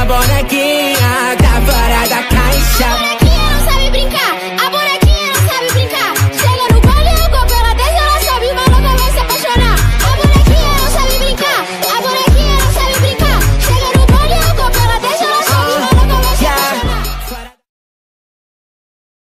I bought that key.